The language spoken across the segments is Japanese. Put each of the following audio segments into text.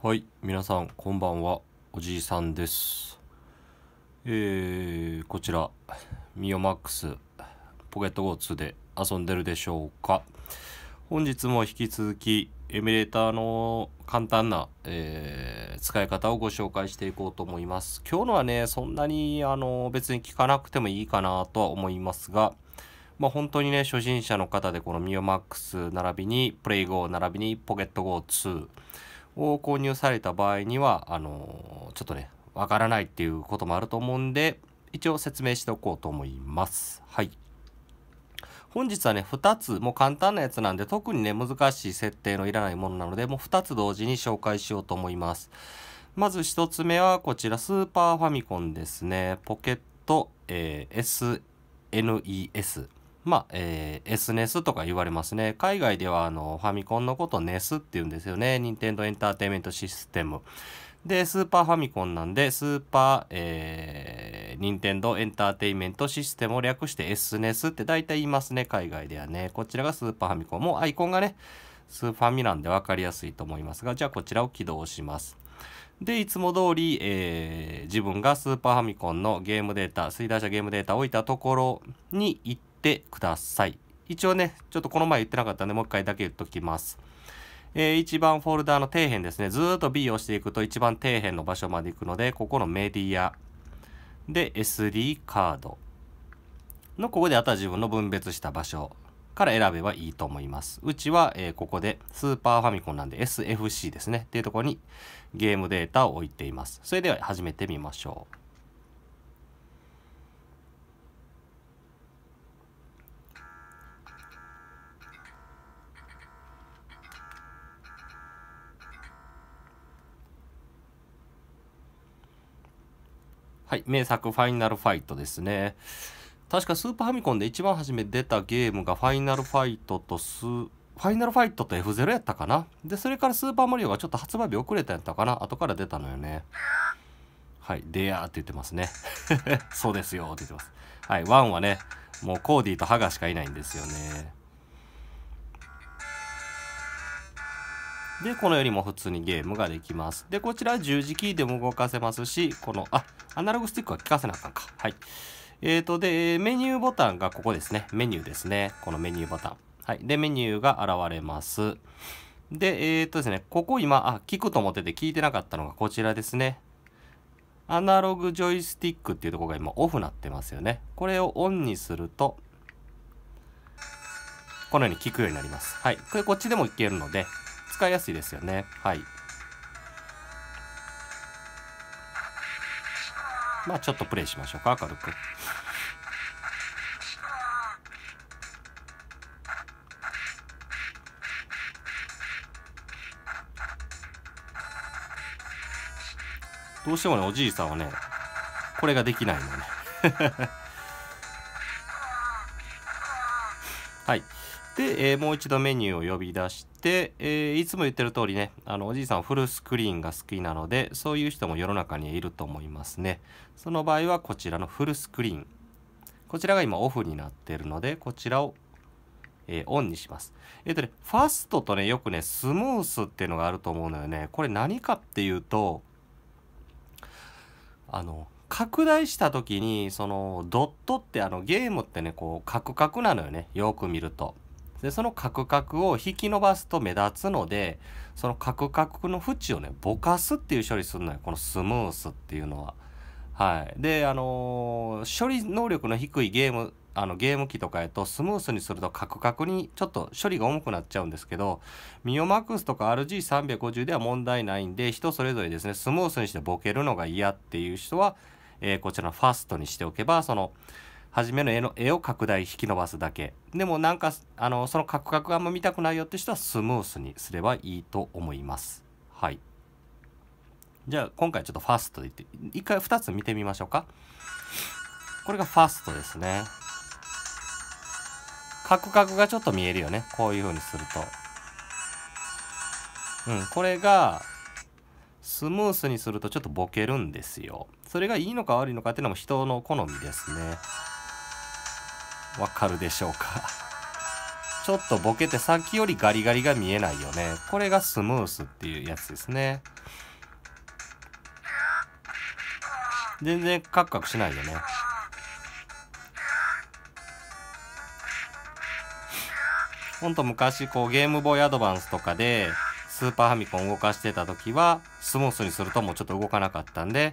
はい、皆さんこんばんは、おじいさんです。えー、こちら、ミオマックスポケット GO2 で遊んでるでしょうか。本日も引き続き、エミュレーターの簡単な、えー使い方をご紹介していこうと思います。今日のはね、そんなにあの別に聞かなくてもいいかなとは思いますが、まあ、本当にね、初心者の方でこのミオマックス並びにプレイ GO 並びにポケット GO2 を購入された場合には、あのちょっとね、わからないっていうこともあると思うんで、一応説明しておこうと思います。はい。本日はね、2つ、もう簡単なやつなんで、特にね、難しい設定のいらないものなので、もう2つ同時に紹介しようと思います。まず1つ目はこちら、スーパーファミコンですね。ポケット、えー SNES。まあ、えー SNES とか言われますね。海外ではあのファミコンのことを NES って言うんですよね。任天堂エンターテインメントシステム。で、スーパーファミコンなんで、スーパー、えー、任天堂エンターテインメントシステムを略して SNES って大体言いますね、海外ではね。こちらがスーパーファミコン。もうアイコンがね、スーファミなんで分かりやすいと思いますが、じゃあこちらを起動します。で、いつも通り、えー自分がスーパーファミコンのゲームデータ、吸い出したゲームデータを置いたところに行ってください。一応ね、ちょっとこの前言ってなかったんで、もう一回だけ言っときます。えー一番フォルダーの底辺ですね。ずーっと B を押していくと一番底辺の場所まで行くので、ここのメディアで SD カードのここであとは自分の分別した場所から選べばいいと思います。うちは、えーここでスーパーファミコンなんで SFC ですね。っていうところにゲームデータを置いています。それでは始めてみましょう。はい、名作ファイナルファイトですね。確かスーパーファミコンで一番初め出たゲームがファイナルファイトとスファイナルファイトと F0 やったかなで、それからスーパーマリオがちょっと発売日遅れたんやったかな後から出たのよね。はい、デアーって言ってますね。そうですよって言ってます。はい、ワンはね、もうコーディとハガーしかいないんですよね。で、このようにも普通にゲームができます。で、こちら十字キーでも動かせますし、この、あ、アナログスティックは効かせなあかんか。はい。えーと、で、メニューボタンがここですね。メニューですね。このメニューボタン。はい。で、メニューが現れます。で、えーとですね、ここ今、あ、聞くと思ってて聞いてなかったのがこちらですね。アナログジョイスティックっていうとこが今オフなってますよね。これをオンにすると、このように聞くようになります。はい。これこっちでもいけるので、使いやすいですよね。はい。まあちょっとプレイしましょうか、軽く。どうしてもね、おじいさんはね、これができないのね。はい。で、えーもう一度メニューを呼び出して、えーいつも言ってる通りね、あの、おじいさんフルスクリーンが好きなので、そういう人も世の中にいると思いますね。その場合はこちらのフルスクリーン。こちらが今オフになっているので、こちらを、えーオンにします。えっ、とね、ファストとね、よくね、スムースっていうのがあると思うのよね。これ何かっていうと、あの、拡大した時に、その、ドットってあの、ゲームってね、こう、カクカクなのよね。よく見ると。で、そのカクカクを引き伸ばすと目立つので、そのカクカクの縁をね、ぼかすっていう処理するのよ。このスムースっていうのは。はい。で、あのー処理能力の低いゲーム、あのゲーム機とかやとスムースにするとカクカクにちょっと処理が重くなっちゃうんですけど、ミオマックスとか RG350 では問題ないんで、人それぞれですね、スムースにしてボケるのが嫌っていう人は、えーこちらのファストにしておけば、その、初めの絵の絵を拡大引き伸ばすだけ。でもなんか、あの、そのカクカクがあんま見たくないよって人はスムースにすればいいと思います。はい。じゃあ、今回ちょっとファストで言って、一回二つ見てみましょうか。これがファストですね。カクカクがちょっと見えるよね。こういう風にすると。うん、これが、スムースにするとちょっとボケるんですよ。それがいいのか悪いのかっていうのも人の好みですね。わかるでしょうか？ちょっとボケてさっきよりガリガリが見えないよね。これがスムースっていうやつですね。全然カクカクしないよね。ほんと昔こうゲームボーイアドバンスとかでスーパーファミコン動かしてた時はスムースにするともうちょっと動かなかったんで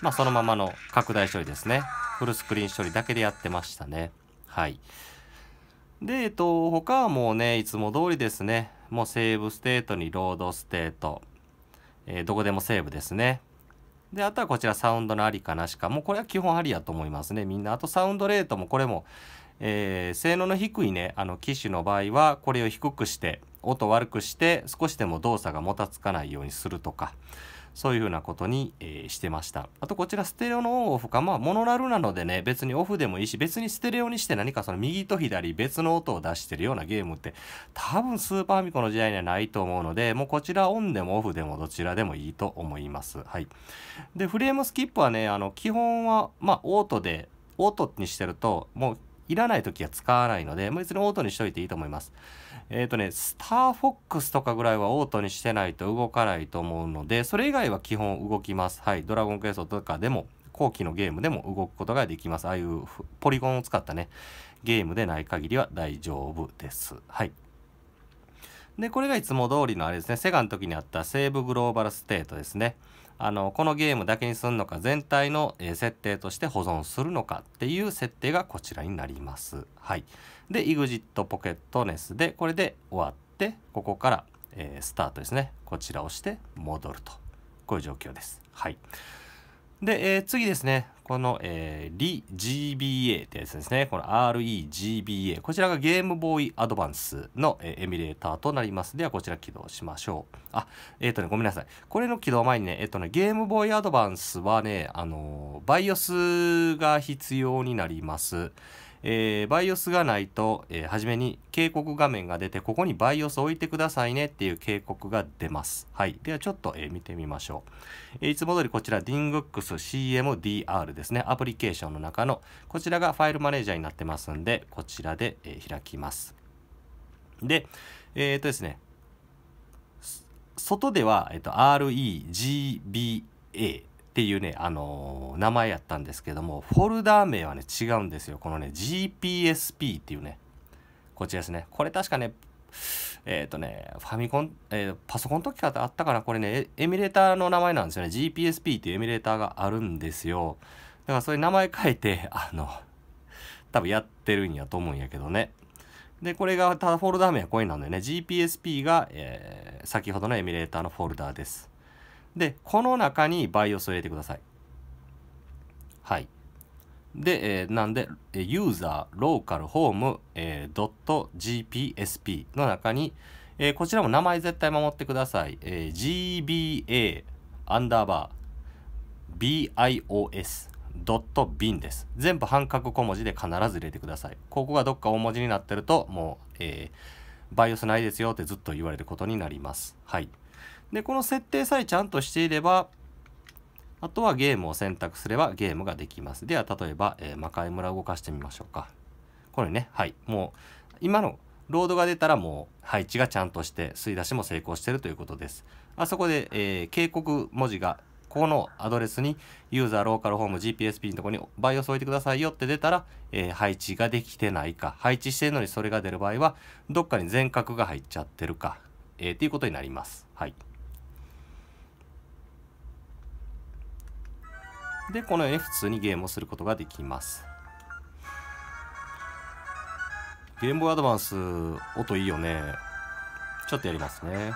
まあそのままの拡大処理ですね。フルスクリーン処理だけでやってましたね。はい。で、えっと、他はもうね、いつも通りですね。もう save state に load state。えー、どこでもセーブですね。で、あとはこちらサウンドのありかなしか。もうこれは基本ありやと思いますね。みんな。あとサウンドレートもこれも、えー、性能の低いね、あの機種の場合はこれを低くして、音悪くして少しでも動作がもたつかないようにするとか。そういうふうなことに、えー、してました。あとこちらステレオのオンオフか、まあモノラルなのでね、別にオフでもいいし、別にステレオにして何かその右と左別の音を出してるようなゲームって多分スーパーミコの時代にはないと思うので、もうこちらオンでもオフでもどちらでもいいと思います。はい。で、フレームスキップはね、あの、基本は、まあオートで、オートにしてると、もういらない時は使わないので、別にオートにしといていいと思います。えっ、ー、とね、スターフォックスとかぐらいはオートにしてないと動かないと思うので、それ以外は基本動きます。はい。ドラゴンクエストとかでも、後期のゲームでも動くことができます。ああいうポリゴンを使ったね、ゲームでない限りは大丈夫です。はい。で、これがいつも通りのあれですね、セガの時にあった save global state ですね。あのこのゲームだけにするのか全体の、え、設定として保存するのかっていう設定がこちらになります。はい。で、EXIT ポケットネスでこれで終わってここから、えー、スタートですね。こちらを押して戻ると。こういう状況です。はい。で、えー、次ですね。この、えー、ReGBA ってやつですね。この ReGBA。こちらがゲームボーイアドバンスの、えー、エミュレーターとなります。では、こちら起動しましょう。あ、えっ、ー、とね、ごめんなさい。これの起動前にね、えっ、ー、とね、ゲームボーイアドバンスはね、あのー、BIOS が必要になります。えー、BIOS がないと、えー、初めに警告画面が出て、ここに BIOS 置いてくださいねっていう警告が出ます。はい。ではちょっと、えー、見てみましょう。えー、いつも通りこちら DingX CMDR ですね。アプリケーションの中の、こちらがファイルマネージャーになってますんで、こちらで、えー、開きます。で、えっ、とですね、外では、えっ、と、REGBA っていうね、あのー、名前やったんですけども、フォルダー名はね、違うんですよ。このね、GPSP っていうね、こっちですね。これ確かね、えっ、ー、とね、ファミコン、えー、パソコンの時からあったかな？これね、エミュレーターの名前なんですよね。GPSP っていうエミュレーターがあるんですよ。だからそれ名前変えて、あの、多分やってるんやと思うんやけどね。で、これがただフォルダー名はこれなんだよね。GPSP が、えー、先ほどのエミュレーターのフォルダーです。で、この中に BIOS を入れてください。はい。で、えー、なんで、ユーザー、ローカル、ホーム、えー、.gpsp の中に、えー、こちらも名前絶対守ってください。えー、gba アンダーバー bios ドット bin です。全部半角小文字で必ず入れてください。ここがどっか大文字になってると、もう、えー、BIOS ないですよってずっと言われることになります。はい。で、この設定さえちゃんとしていれば、あとはゲームを選択すればゲームができます。では、例えば、えー、魔界村を動かしてみましょうか。これね、はい。もう、今のロードが出たらもう配置がちゃんとして吸い出しも成功してるということです。あそこで、えー、警告文字がここのアドレスにユーザーローカルホーム GPSP のところにバイオス置いてくださいよって出たら、えー、配置ができてないか配置してるのにそれが出る場合はどっかに全角が入っちゃってるか、えー、っていうことになります。はい。で、このように普通にゲームをすることができます。ゲームボーイアドバンス、音いいよね。ちょっとやりますね。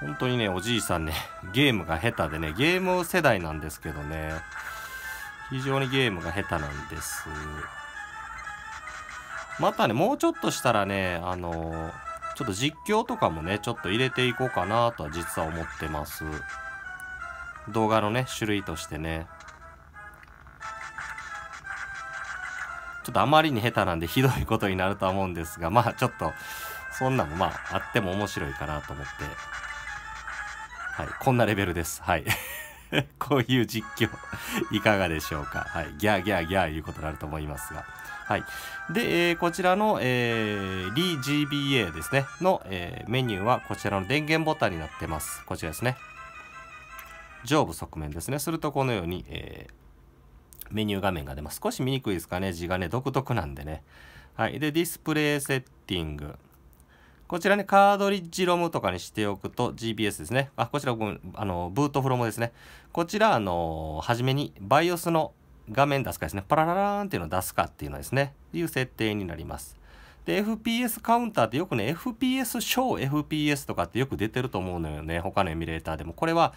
本当にね、おじいさんね、ゲームが下手でね、ゲーム世代なんですけどね、非常にゲームが下手なんです。またね、もうちょっとしたらね、あのちょっと実況とかもね、ちょっと入れていこうかなとは実は思ってます。動画のね、種類としてね。ちょっとあまりに下手なんでひどいことになるとは思うんですがまあちょっとそんなもまああっても面白いかなと思ってはいこんなレベルですはい こういう実況 いかがでしょうか？はいギャーギャーギャーいうことになると思いますがはい。で、えー、こちらの、えー、リ GBA ですね、の、えー、メニューはこちらの電源ボタンになってます。こちらですね。上部側面ですね。するとこのように、えー、メニュー画面が出ます。少し見にくいですかね。字がね、独特なんでね。はい。で、ディスプレイセッティング。こちらね、カードリッジロムとかにしておくと GBS ですね。あ、こちら、あの、ブートフロムですね。こちら、あの、はじめに BIOS の画面出すかですね、パラララーンっていうのを出すかっていうのですね、いう設定になります。で、FPS カウンターってよくね、FPS 小 FPS とかってよく出てると思うのよね、他のエミュレーターでも。これは、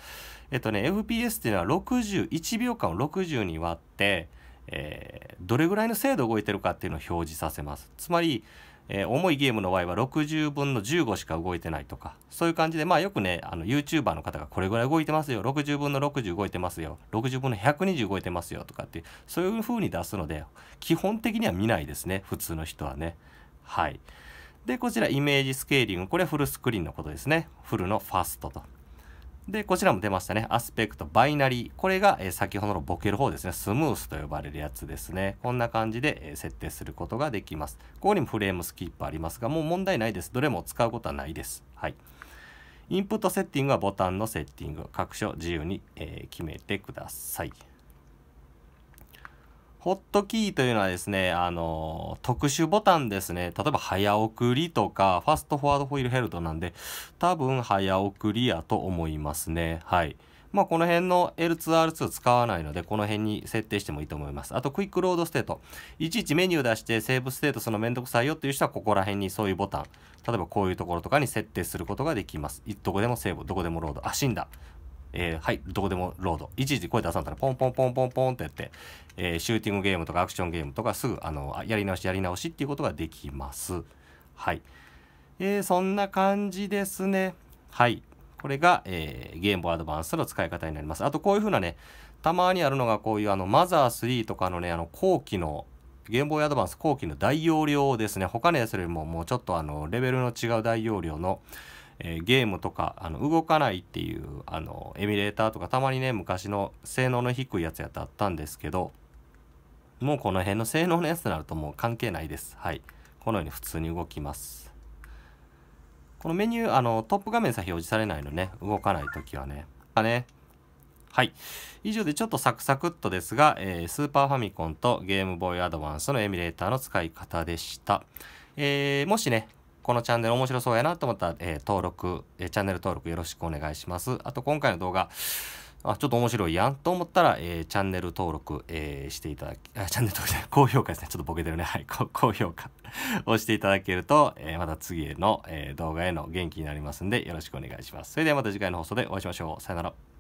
えっとね、FPS っていうのは60、1秒間を60に割って、えー、どれぐらいの精度動いてるかっていうのを表示させます。つまり、えー、重いゲームの場合は60分の15しか動いてないとか、そういう感じで、まあよくね、あの YouTuber の方がこれぐらい動いてますよ、60分の60動いてますよ、60分の120動いてますよとかってう、そういう風に出すので、基本的には見ないですね、普通の人はね。はい。で、こちら image scaling、これはフルスクリーンのことですね。 full の fast と。で、こちらも出ましたね。 aspect、bilinear。これが、えー、先ほどのボケる方ですね。 smooth と呼ばれるやつですね。こんな感じで、えー、設定することができます。ここにも frame skip ありますが、もう問題ないです。どれも使うことはないです。はい。 input setting はボタンのセッティング。各所自由に、えー、決めてください。ホットキーというのはですね、あの、特殊ボタンですね。例えば早送りとか、 fast forward while held なんで、多分早送りやと思いますね。はい。まあ、この辺の L2R2 使わないので、この辺に設定してもいいと思います。あと、 quick load state。いちいちメニュー出して save state するのめんどくさいよっていう人は、ここら辺にそういうボタン。例えばこういうところとかに設定することができます。いっどこでもセーブ、どこでもロード。あ、死んだ。えー、はい、どこでもロード。いちいち声出さんたらポンポンポンポンポンってやって、えー、シューティングゲームとかアクションゲームとかすぐ、あの、やり直しやり直しっていうことができます。はい。えー、そんな感じですね。はい。これが、えー、ゲームボーアドバンスの使い方になります。あとこういう風なね、たまにあるのがこういうあのマザー3とかのね、あの後期のゲームボーイアドバンス後期の大容量ですね。他のやつよりももうちょっとあのレベルの違う大容量の、えー、ゲームとかあの動かないっていうあのエミュレーターとかたまにね昔の性能の低いやつやったあったんですけどもうこの辺の性能のやつになるともう関係ないです。はい。このように普通に動きます。このメニューあのトップ画面さえ表示されないのね動かない時はね。あね。はい。以上でちょっとサクサクっとですが、えー、スーパーファミコンとゲームボーイアドバンスのエミュレーターの使い方でした。えー、もしね、このチャンネル面白そうやなと思ったら、えー、登録、えー、チャンネル登録よろしくお願いします。あと今回の動画、あ、ちょっと面白いやんと思ったら、えー、チャンネル登録、えー、していただき、あ、チャンネル登録、高評価ですね。ちょっとボケてるね。はい、高評価 をしていただけると、えー、また次への、え動画への元気になりますんで、よろしくお願いします。それではまた次回の放送でお会いしましょう。さよなら。